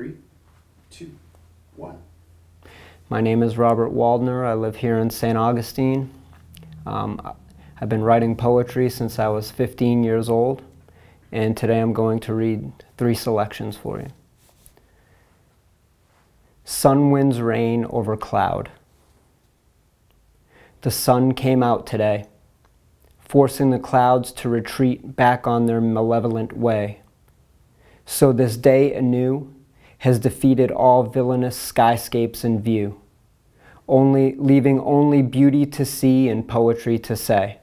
Three, two, one. My name is Robert Waldner. I live here in St. Augustine. Um, I've been writing poetry since I was 15 years old, and today I'm going to read three selections for you. Sun winds reign over cloud. The sun came out today, forcing the clouds to retreat back on their malevolent way. So this day anew has defeated all villainous skyscapes in view, only leaving only beauty to see and poetry to say.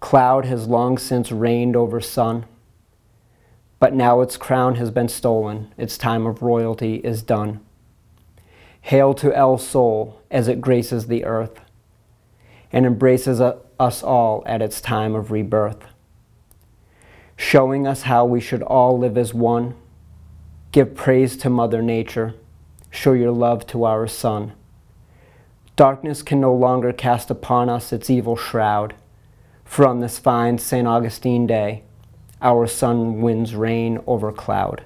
Cloud has long since reigned over sun, but now its crown has been stolen, its time of royalty is done. Hail to El Sol as it graces the earth and embraces us all at its time of rebirth, showing us how we should all live as one Give praise to Mother Nature. Show your love to our sun. Darkness can no longer cast upon us its evil shroud. For on this fine St. Augustine day, our sun winds reign over cloud.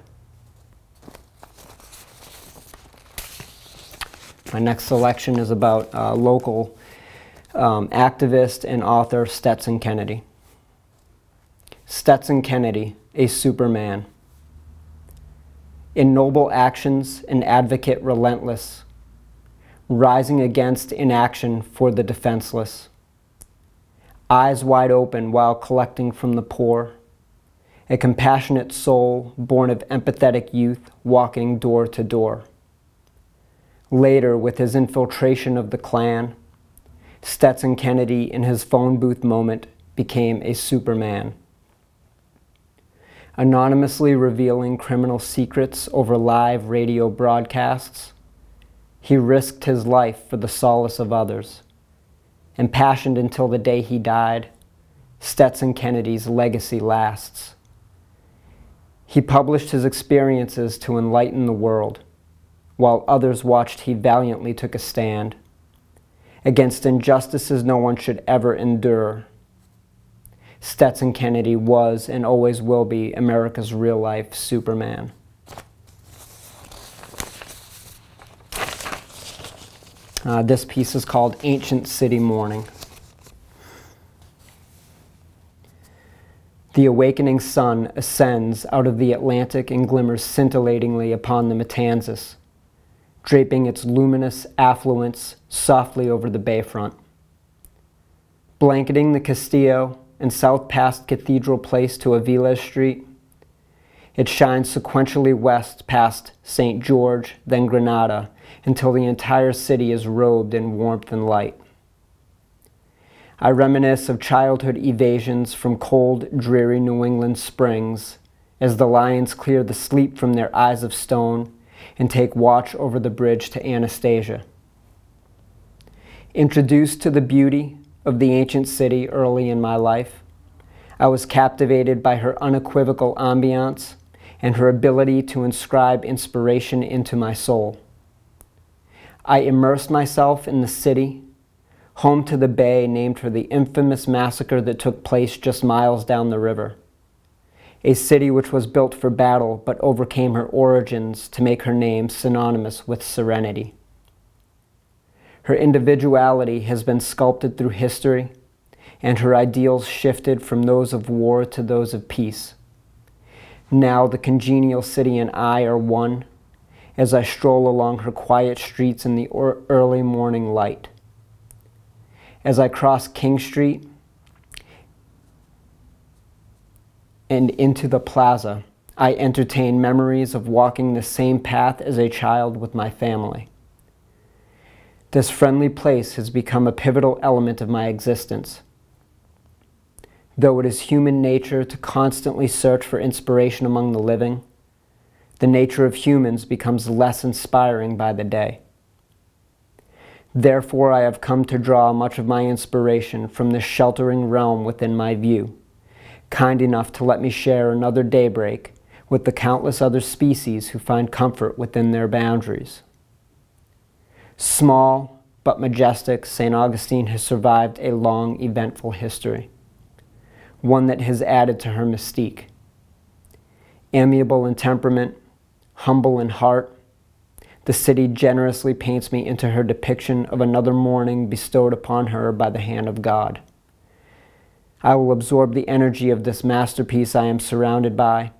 My next selection is about local um, activist and author Stetson Kennedy. Stetson Kennedy, a superman in noble actions, an advocate relentless, rising against inaction for the defenseless. Eyes wide open while collecting from the poor, a compassionate soul born of empathetic youth walking door to door. Later, with his infiltration of the Klan, Stetson Kennedy, in his phone booth moment, became a superman anonymously revealing criminal secrets over live radio broadcasts. He risked his life for the solace of others. Impassioned until the day he died, Stetson Kennedy's legacy lasts. He published his experiences to enlighten the world. While others watched, he valiantly took a stand. Against injustices no one should ever endure Stetson Kennedy was and always will be America's real life Superman. Uh, this piece is called Ancient City Morning. The awakening sun ascends out of the Atlantic and glimmers scintillatingly upon the Matanzas, draping its luminous affluence softly over the bayfront. Blanketing the Castillo and south past Cathedral Place to Avila Street. It shines sequentially west past St. George, then Granada, until the entire city is robed in warmth and light. I reminisce of childhood evasions from cold, dreary New England springs as the lions clear the sleep from their eyes of stone and take watch over the bridge to Anastasia. Introduced to the beauty, of the ancient city early in my life. I was captivated by her unequivocal ambiance and her ability to inscribe inspiration into my soul. I immersed myself in the city, home to the bay named for the infamous massacre that took place just miles down the river. A city which was built for battle but overcame her origins to make her name synonymous with serenity. Her individuality has been sculpted through history, and her ideals shifted from those of war to those of peace. Now the congenial city and I are one as I stroll along her quiet streets in the early morning light. As I cross King Street and into the plaza, I entertain memories of walking the same path as a child with my family. This friendly place has become a pivotal element of my existence. Though it is human nature to constantly search for inspiration among the living, the nature of humans becomes less inspiring by the day. Therefore, I have come to draw much of my inspiration from this sheltering realm within my view, kind enough to let me share another daybreak with the countless other species who find comfort within their boundaries. Small but majestic, St. Augustine has survived a long, eventful history, one that has added to her mystique. Amiable in temperament, humble in heart, the city generously paints me into her depiction of another morning bestowed upon her by the hand of God. I will absorb the energy of this masterpiece I am surrounded by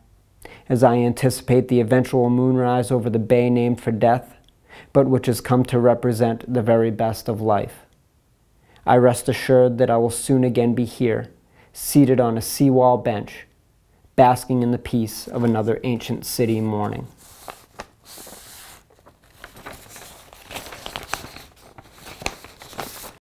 as I anticipate the eventual moonrise over the bay named for death, but which has come to represent the very best of life. I rest assured that I will soon again be here, seated on a seawall bench, basking in the peace of another ancient city morning.